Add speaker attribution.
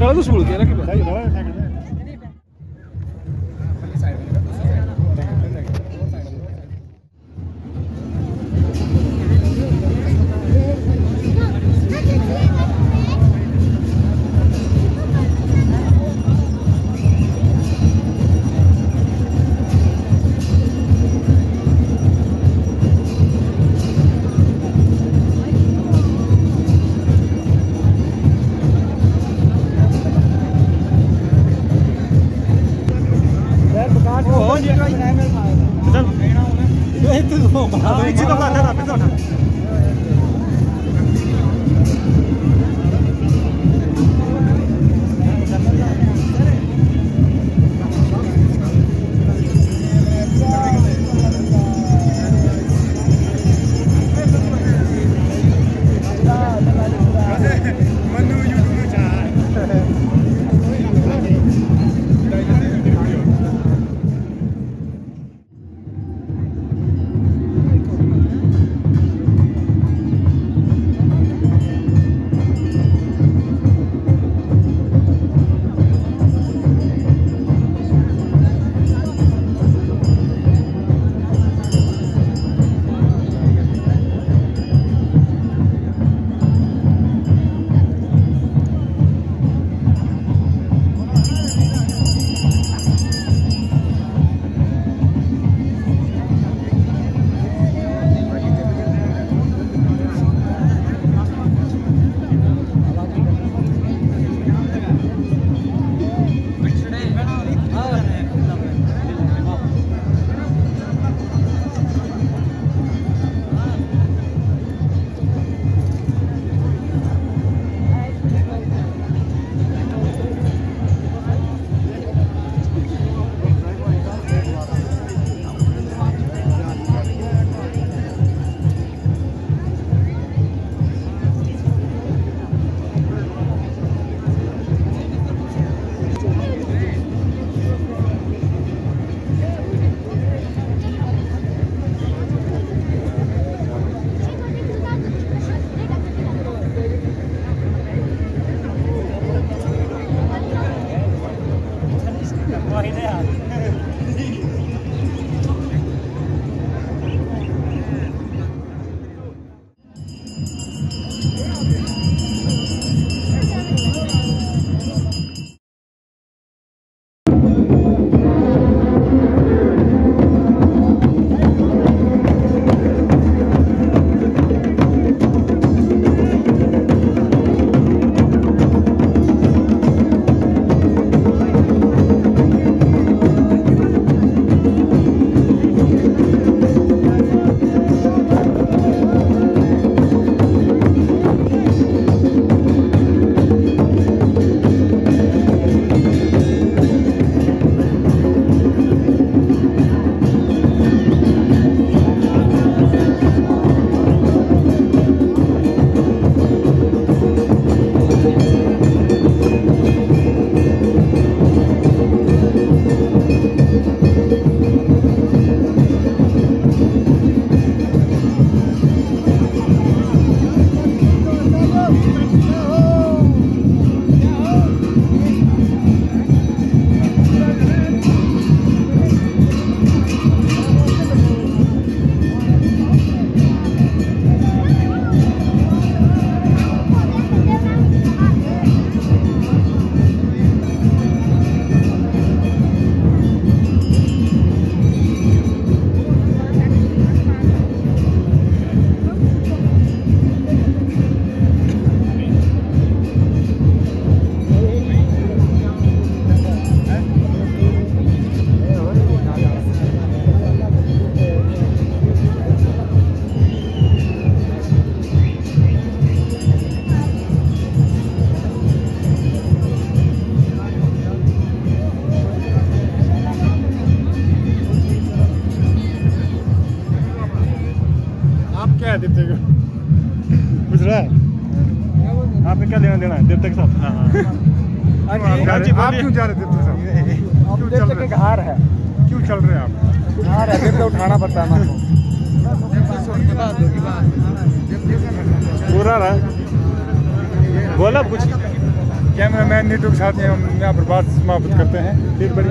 Speaker 1: no la solución. ਇੱਥੇ ਤੋਂ ਬਾਹਰ
Speaker 2: ਆ ਪਿੱਛੇ ਤੋਂ ਬਾਹਰ ਆ ਪਿੱਛੇ ਤੋਂ उठा
Speaker 1: क्या है दीप्ति को। कुछ रहा है? आपने क्या लेना देना है? दीप्ति के साथ। हाँ हाँ।
Speaker 2: जी,
Speaker 1: आप क्यों जा रहे के साथ? क्यों चल रहे
Speaker 3: घर है।
Speaker 1: क्यों चल रहे हैं आप?
Speaker 3: घर है फिर तो उठाना पड़ता है हमको
Speaker 1: पूरा रहा बोला कुछ।
Speaker 3: कैमरा मैन नीटू के साथ ही हम यहाँ पर बात समाप्त करते हैं। फिर बड़ी